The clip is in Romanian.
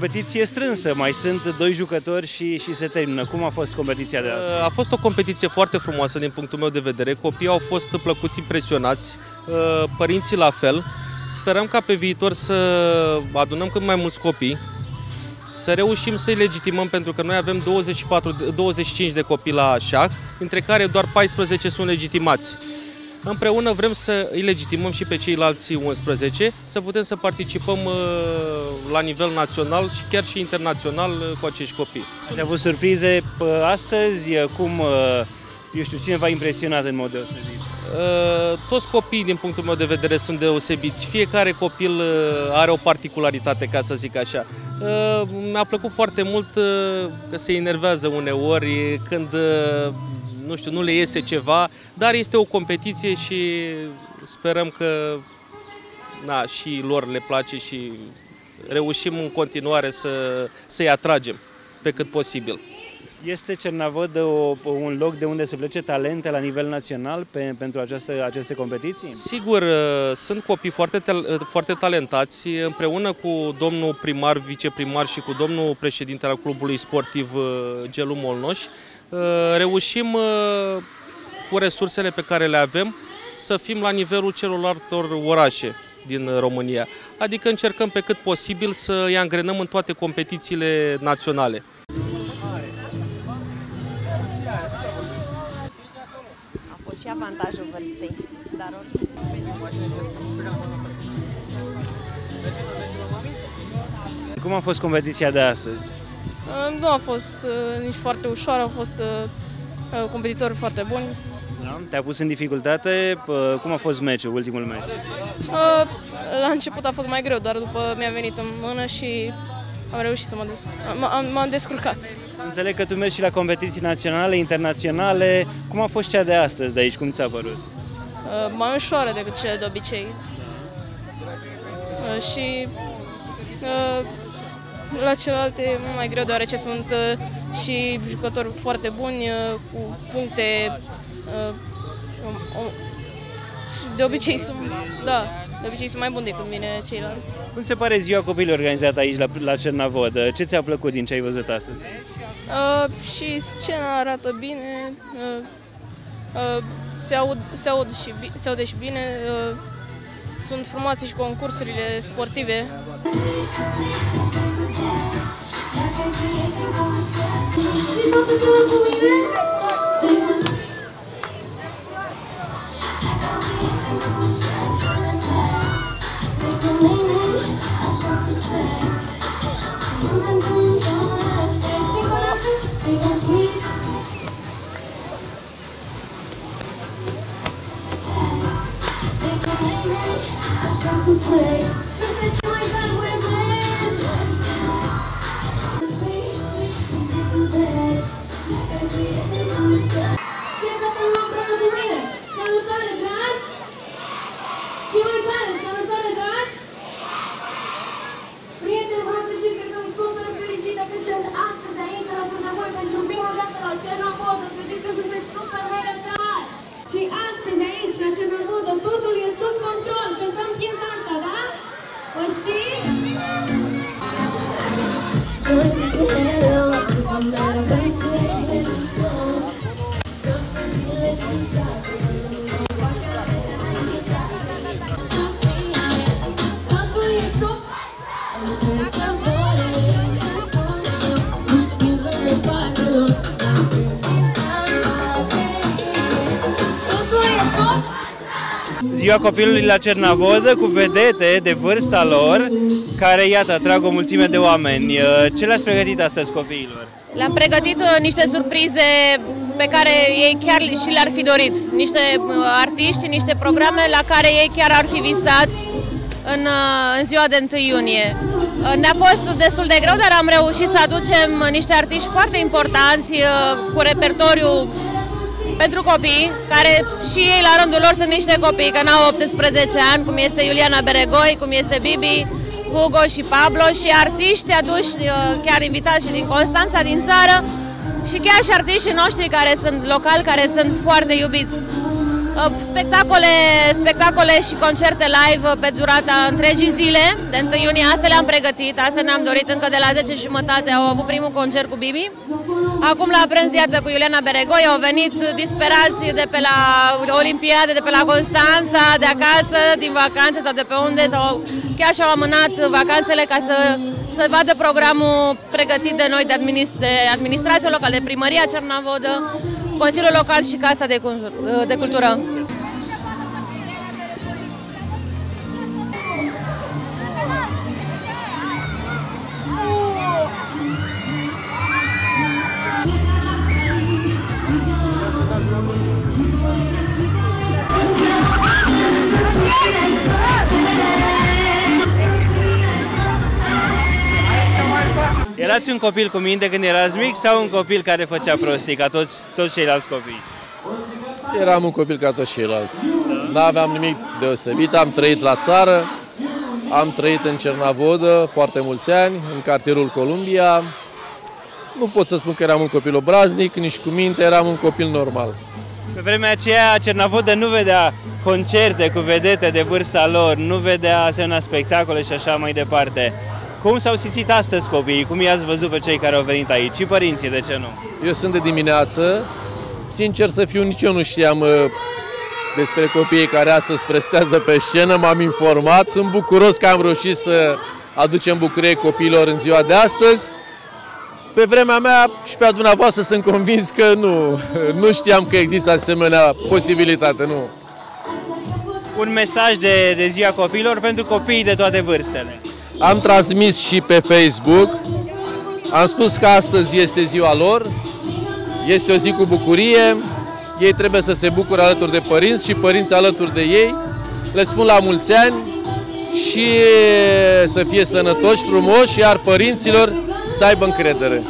competiție strânsă, mai sunt doi jucători și, și se termină. Cum a fost competiția de azi? A fost o competiție foarte frumoasă din punctul meu de vedere. Copiii au fost plăcuți impresionați, uh, părinții la fel. Sperăm ca pe viitor să adunăm cât mai mulți copii, să reușim să-i legitimăm, pentru că noi avem 24, 25 de copii la șah, dintre care doar 14 sunt legitimați. Împreună vrem să îi legitimăm și pe ceilalți 11, să putem să participăm uh, la nivel național și chiar și internațional uh, cu acești copii. Ați avut surprize uh, astăzi? Cum, eu știu, cine v-a impresionat în mod deosebit? Toți copiii, din punctul meu de vedere, sunt deosebiți. Fiecare copil are o particularitate, ca să zic așa. Mi-a plăcut foarte mult că se enervează uneori când nu știu, nu le iese ceva, dar este o competiție și sperăm că na, și lor le place și reușim în continuare să, să-i atragem pe cât posibil. Este Cernavodă o, un loc de unde se plece talente la nivel național pe, pentru această, aceste competiții? Sigur, uh, sunt copii foarte, uh, foarte talentați. Împreună cu domnul primar, viceprimar și cu domnul președinte al clubului sportiv uh, Gelu Molnoș, reușim cu resursele pe care le avem să fim la nivelul celorlalte orașe din România. Adică încercăm pe cât posibil să îi angrenăm în toate competițiile naționale. și avantajul vârstei. Dar Cum a fost competiția de astăzi? Uh, nu a fost uh, nici foarte ușoară, au fost uh, competitori foarte buni. Da? Te-a pus în dificultate? Cum a fost meciul, ultimul meci? La început a fost mai greu, dar după mi-a venit în mână și am reușit să mă descurc. M-am descurcat. Înțeleg că tu mergi și la competiții naționale, internaționale. Cum a fost cea de astăzi de aici? Cum ți-a părut? Uh, mai ușoară decât cele de obicei. Uh, și uh, la celelalte e mai greu, deoarece sunt uh, și jucători foarte buni, uh, cu puncte. Uh, de obicei sunt, da, de obicei sunt mai buni decât mine ceilalți. Cum se pare ziua copilului organizată aici la, la Cernavodă? Ce ți-a plăcut din ce ai văzut astăzi? Uh, și scena arată bine, uh, uh, se, aud, se, aud și, se aude și bine, uh, sunt frumoase și concursurile sportive. Cernavodă, să știți că sunteți super mega tari! Și astăzi aici, la Cernavodă, totul e sub control, cântăm piesa asta, da? O știți? Ziua copilului la Cernavodă cu vedete de vârsta lor care, iată, atrag o mulțime de oameni. Uh, ce le-ați pregătit astăzi copiilor? Le-am pregătit uh, niște surprize pe care ei chiar și le-ar fi dorit. Niște uh, artiști, niște programe la care ei chiar ar fi visat în, în ziua de 1 iunie. Ne-a fost destul de greu, dar am reușit să aducem niște artiști foarte importanți cu repertoriu pentru copii, care și ei la rândul lor sunt niște copii, că n-au 18 ani, cum este Iuliana Beregoi, cum este Bibi, Hugo și Pablo și artiști aduși uh, chiar invitați și din Constanța, din țară și chiar și artiștii noștri care sunt locali, care sunt foarte iubiți. Uh, Spectacole, spectacole și concerte live uh, pe durata întregii zile, de 1 iunie, astea le-am pregătit, astea ne-am dorit încă de la 10 jumătate, au avut primul concert cu Bibi. Acum la prânz, iată, cu Iuliana Beregoi, au venit disperați de pe la Olimpiade, de pe la Constanța, de acasă, din vacanțe sau de pe unde, sau chiar și-au amânat vacanțele ca să, să vadă programul pregătit de noi, de, administ de administrație locală, de primăria Cernavodă, Consiliul Local și Casa de, de Cultură. Erați un copil cu minte când erați mic sau un copil care făcea prostii ca toți, toți ceilalți copii? Eram un copil ca toți ceilalți. Nu aveam nimic deosebit, am trăit la țară, am trăit în Cernavodă foarte mulți ani, în cartierul Columbia. Nu pot să spun că eram un copil obraznic, nici cu minte, eram un copil normal. Pe vremea aceea, Cernavodă nu vedea concerte cu vedete de vârsta lor, nu vedea asemenea spectacole și așa mai departe. Cum s-au simțit astăzi copiii? Cum i-ați văzut pe cei care au venit aici? Și părinții, de ce nu? Eu sunt de dimineață, sincer să fiu, nici eu nu știam uh, despre copiii care astăzi prestează pe scenă, m-am informat, sunt bucuros că am reușit să aducem bucurie copiilor în ziua de astăzi. Pe vremea mea și pe a dumneavoastră sunt convins că nu, nu știam că există asemenea posibilitate, nu. Un mesaj de, de ziua copiilor pentru copiii de toate vârstele. Am transmis și pe Facebook, am spus că astăzi este ziua lor, este o zi cu bucurie, ei trebuie să se bucure alături de părinți și părinți alături de ei. Le spun la mulți ani și să fie sănătoși, frumoși, iar părinților să aibă încredere.